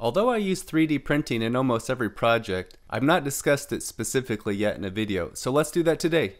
Although I use 3D printing in almost every project, I've not discussed it specifically yet in a video, so let's do that today.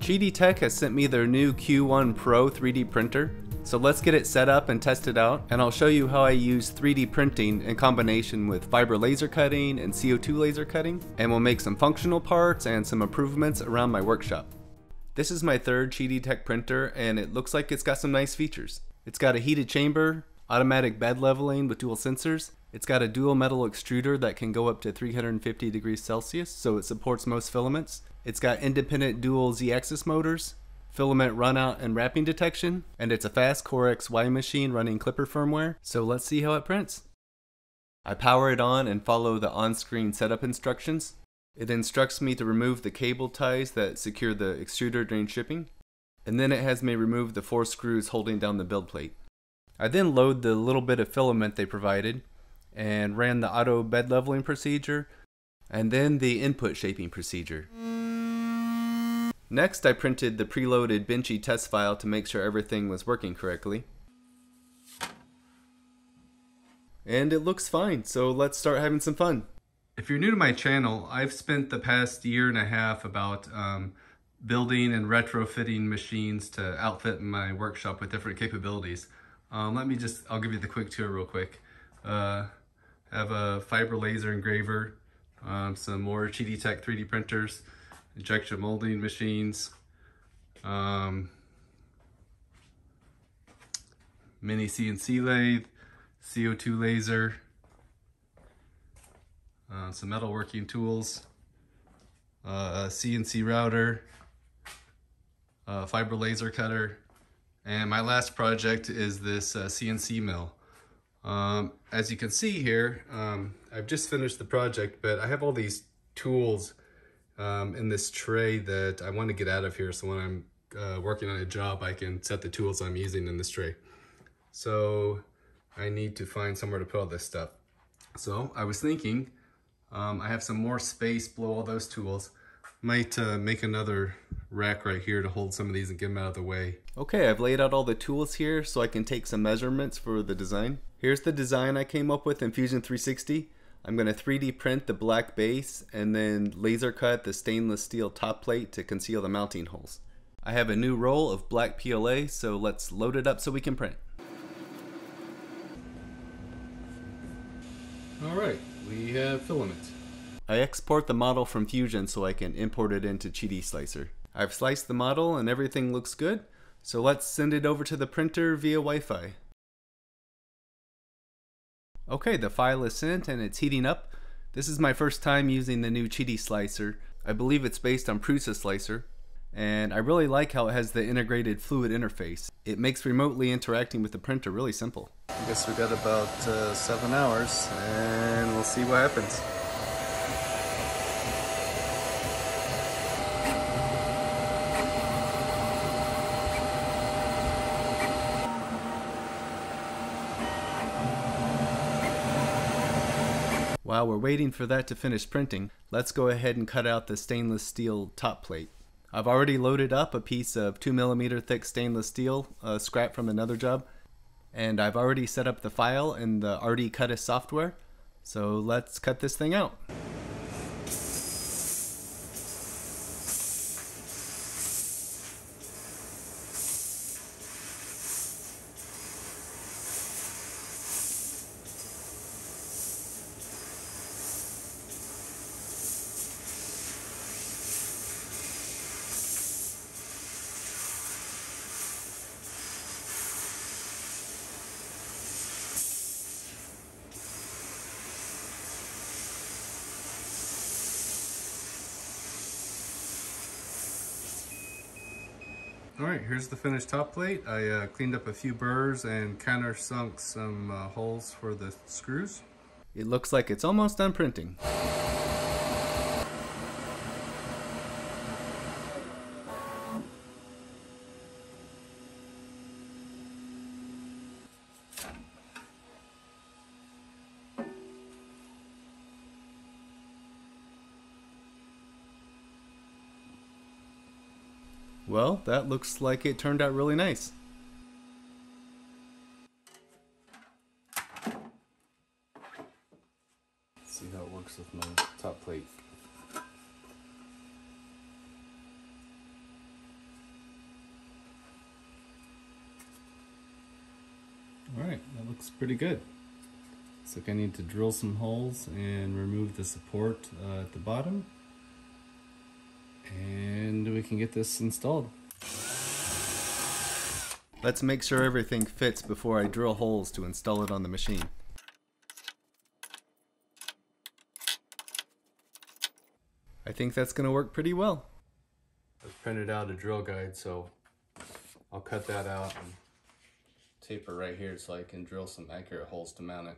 QIDI Tech has sent me their new Q1 Pro 3D printer, so let's get it set up and test it out, and I'll show you how I use 3D printing in combination with fiber laser cutting and CO2 laser cutting, and we'll make some functional parts and some improvements around my workshop. This is my third QIDI Tech printer, and it looks like it's got some nice features. It's got a heated chamber, automatic bed leveling with dual sensors, it's got a dual metal extruder that can go up to 350 degrees Celsius, so it supports most filaments. It's got independent dual Z-axis motors, filament runout and wrapping detection, and it's a fast Core XY machine running Klipper firmware, so let's see how it prints. I power it on and follow the on-screen setup instructions. It instructs me to remove the cable ties that secure the extruder during shipping, and then it has me remove the four screws holding down the build plate. I then load the little bit of filament they provided, and ran the auto bed leveling procedure and then the input shaping procedure. Next I printed the preloaded Benchy test file to make sure everything was working correctly. And it looks fine, so let's start having some fun. If you're new to my channel, I've spent the past year and a half about um, building and retrofitting machines to outfit my workshop with different capabilities. Um, let me just, I'll give you the quick tour real quick. Uh, have a fiber laser engraver, um, some more QIDI Tech 3D printers, injection molding machines, um, mini CNC lathe, CO2 laser, uh, some metalworking tools, uh, a CNC router, a fiber laser cutter, and my last project is this uh, CNC mill. Um, as you can see here, um, I've just finished the project, but I have all these tools um, in this tray that I want to get out of here. So when I'm uh, working on a job, I can set the tools I'm using in this tray. So I need to find somewhere to put all this stuff. So I was thinking, um, I have some more space below all those tools. Might uh, make another rack right here to hold some of these and get them out of the way. Okay, I've laid out all the tools here so I can take some measurements for the design. Here's the design I came up with in Fusion 360. I'm going to 3D print the black base and then laser cut the stainless steel top plate to conceal the mounting holes. I have a new roll of black PLA, so let's load it up so we can print. Alright, we have filament. I export the model from Fusion so I can import it into QIDI Slicer. I've sliced the model and everything looks good, so let's send it over to the printer via Wi-Fi. Okay, the file is sent and it's heating up. This is my first time using the new QIDI Slicer. I believe it's based on Prusa Slicer, and I really like how it has the integrated Fluidd interface. It makes remotely interacting with the printer really simple. I guess we got about uh, seven hours, and we'll see what happens. While we're waiting for that to finish printing, let's go ahead and cut out the stainless steel top plate. I've already loaded up a piece of 2mm thick stainless steel, uh, scrap from another job, and I've already set up the file in the RDCuttis software, so let's cut this thing out. All right, here's the finished top plate. I uh, cleaned up a few burrs and countersunk some uh, holes for the screws. It looks like it's almost done printing. Well, that looks like it turned out really nice. see how it works with my top plate. Alright, that looks pretty good. Looks like I need to drill some holes and remove the support uh, at the bottom. And we can get this installed. Let's make sure everything fits before I drill holes to install it on the machine. I think that's going to work pretty well. I've printed out a drill guide, so I'll cut that out and tape it right here so I can drill some accurate holes to mount it.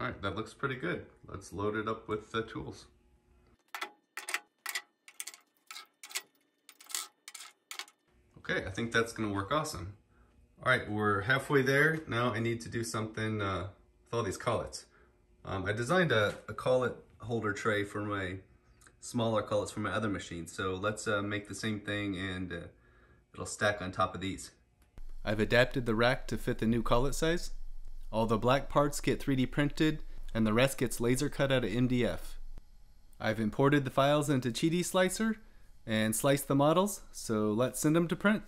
All right, that looks pretty good. Let's load it up with the tools. Okay, I think that's gonna work awesome. All right, we're halfway there. Now I need to do something uh, with all these collets. Um, I designed a, a, collet holder tray for my smaller collets for my other machine. So let's uh, make the same thing and uh, it'll stack on top of these. I've adapted the rack to fit the new collet size. All the black parts get 3D printed and the rest gets laser cut out of MDF. I've imported the files into Qidi Slicer and sliced the models, so let's send them to print.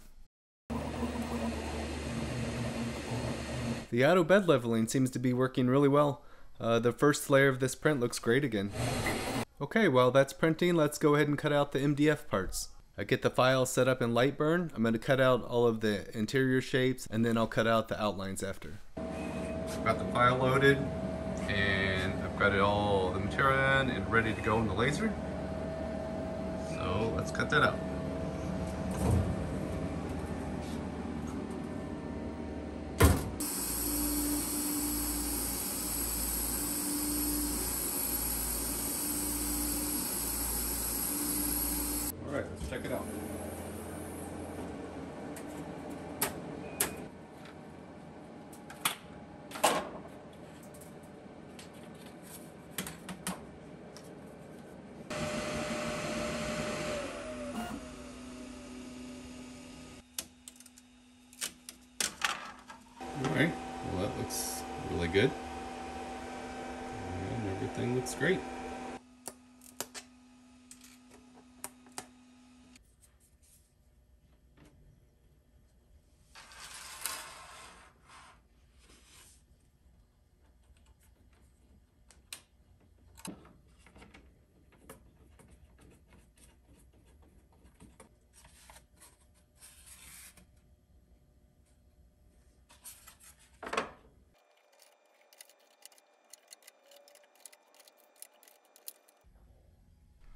The auto bed leveling seems to be working really well. Uh, the first layer of this print looks great again. Okay, while that's printing, let's go ahead and cut out the MDF parts. I get the file set up in Lightburn. I'm going to cut out all of the interior shapes and then I'll cut out the outlines after. Got the file loaded and I've got it all the material in and ready to go in the laser. So let's cut that out. All right, let's check it out. Alright, well that looks really good. And everything looks great.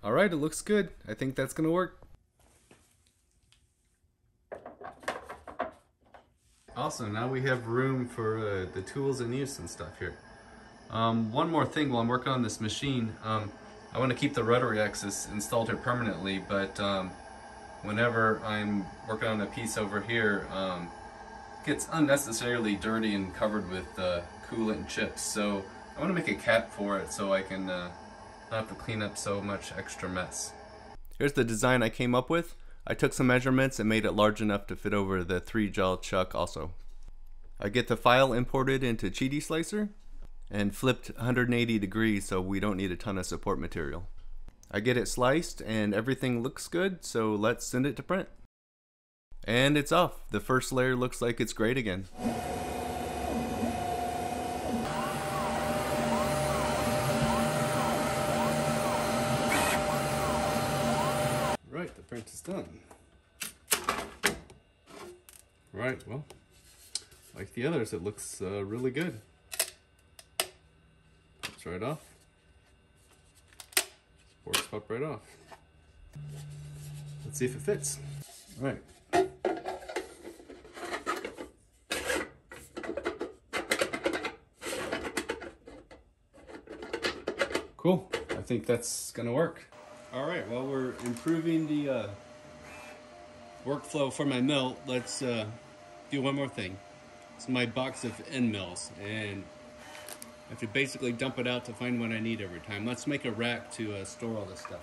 All right, it looks good. I think that's gonna work. Awesome, now we have room for uh, the tools in use and stuff here. Um, one more thing while I'm working on this machine, um, I want to keep the rotary axis installed here permanently, but um, whenever I'm working on a piece over here, um, it gets unnecessarily dirty and covered with uh, coolant chips. So I want to make a cap for it so I can uh, not have to clean up so much extra mess. Here's the design I came up with. I took some measurements and made it large enough to fit over the three jaw chuck also. I get the file imported into Qidi Slicer and flipped 180 degrees so we don't need a ton of support material. I get it sliced and everything looks good so let's send it to print. And it's off. The first layer looks like it's great again. Print is done. Right, well, like the others, it looks uh, really good. Pops right off. Supports pop right off. Let's see if it fits. All right. Cool. I think that's gonna work. All right, while we're improving the uh, workflow for my mill, let's uh, do one more thing. It's my box of end mills, and I have to basically dump it out to find what I need every time. Let's make a rack to uh, store all this stuff.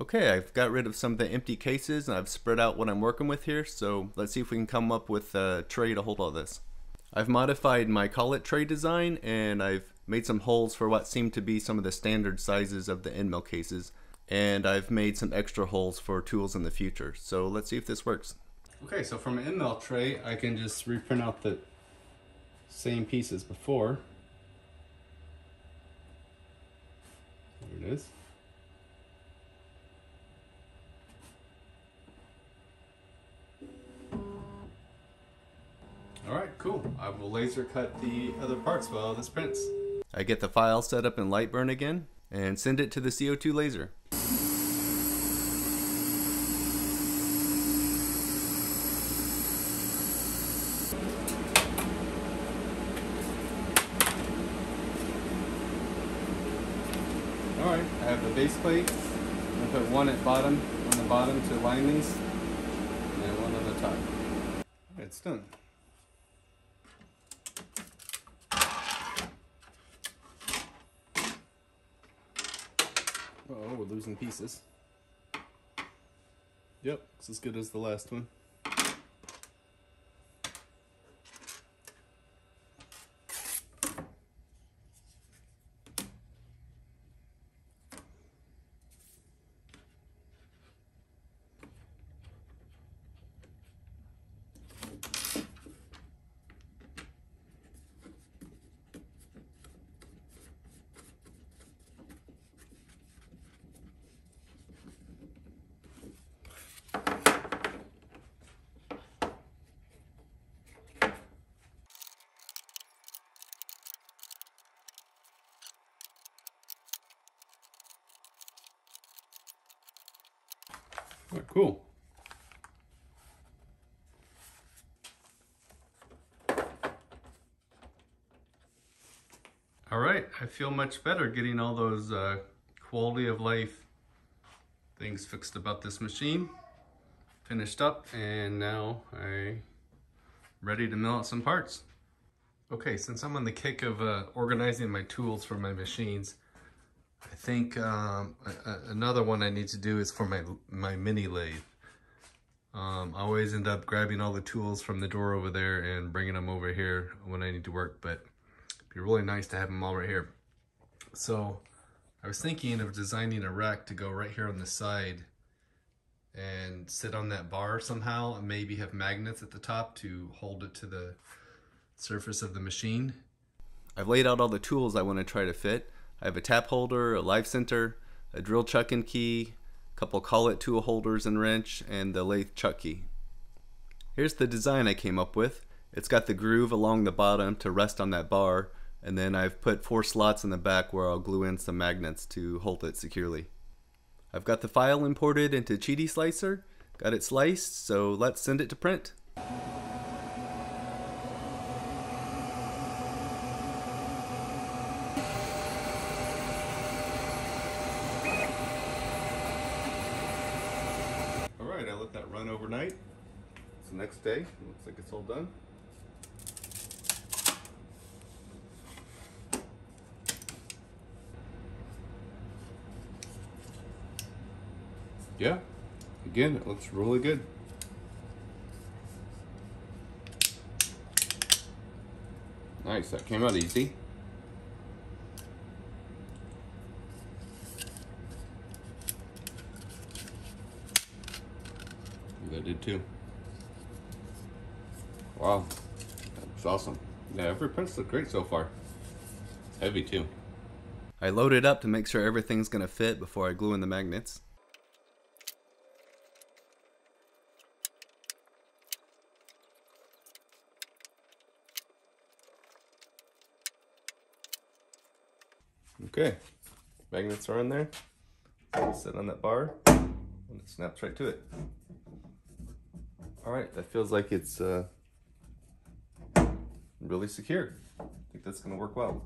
Okay, I've got rid of some of the empty cases and I've spread out what I'm working with here, so let's see if we can come up with a tray to hold all this. I've modified my collet tray design and I've made some holes for what seem to be some of the standard sizes of the end mill cases and I've made some extra holes for tools in the future. So let's see if this works. Okay, so from an end mill tray, I can just reprint out the same piece as before. There it is. I will laser cut the other parts while this prints. I get the file set up in Lightburn again and send it to the CO2 laser. Alright, I have the base plate. I put one at bottom, on the bottom to line these, and then one on the top. It's done. Oh, we're losing pieces. Yep, it's as good as the last one. Cool. All right, I feel much better getting all those uh, quality of life things fixed about this machine. Finished up and now I'm ready to mill out some parts. Okay, since I'm on the kick of uh, organizing my tools for my machines, I think um, another one I need to do is for my, my mini lathe. Um, I always end up grabbing all the tools from the door over there and bringing them over here when I need to work, but it'd be really nice to have them all right here. So I was thinking of designing a rack to go right here on the side and sit on that bar somehow and maybe have magnets at the top to hold it to the surface of the machine. I've laid out all the tools I want to try to fit. I have a tap holder, a live center, a drill chuck and key, a couple collet tool holders and wrench, and the lathe chuck key. Here's the design I came up with. It's got the groove along the bottom to rest on that bar, and then I've put four slots in the back where I'll glue in some magnets to hold it securely. I've got the file imported into Qidi Slicer, got it sliced, so let's send it to print. Overnight. It's the next day. Looks like it's all done. Yeah, again, it looks really good. Nice, that came out easy. Too. Wow, that's awesome. Yeah, every prints look great so far. Heavy too. I load it up to make sure everything's gonna fit before I glue in the magnets. Okay, magnets are in there. Sit on that bar, and it snaps right to it. All right, that feels like it's uh, really secure. I think that's gonna work well.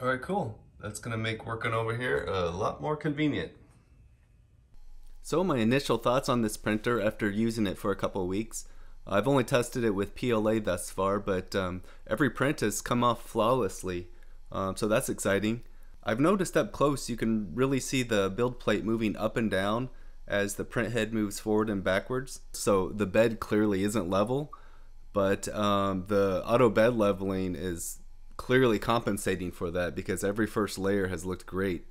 All right, cool. That's gonna make working over here a lot more convenient. So my initial thoughts on this printer after using it for a couple weeks I've only tested it with PLA thus far, but um, every print has come off flawlessly, um, so that's exciting. I've noticed up close you can really see the build plate moving up and down as the print head moves forward and backwards. So the bed clearly isn't level, but um, the auto bed leveling is clearly compensating for that because every first layer has looked great.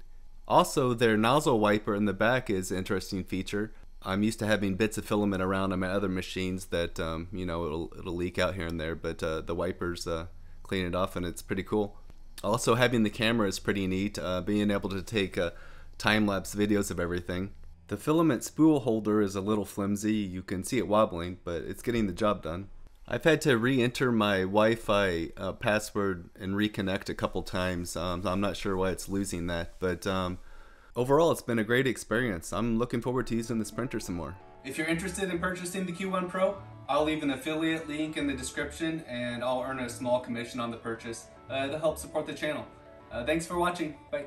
Also, their nozzle wiper in the back is an interesting feature. I'm used to having bits of filament around on my other machines that um, you know it'll it'll leak out here and there, but uh, the wipers uh, clean it off and it's pretty cool. Also, having the camera is pretty neat. Uh, being able to take uh, time lapse videos of everything. The filament spool holder is a little flimsy. You can see it wobbling, but it's getting the job done. I've had to re-enter my Wi-Fi uh, password and reconnect a couple times. Um, I'm not sure why it's losing that, but um, overall it's been a great experience. I'm looking forward to using this printer some more. If you're interested in purchasing the Q1 Pro, I'll leave an affiliate link in the description and I'll earn a small commission on the purchase uh, to help support the channel. Uh, thanks for watching. Bye.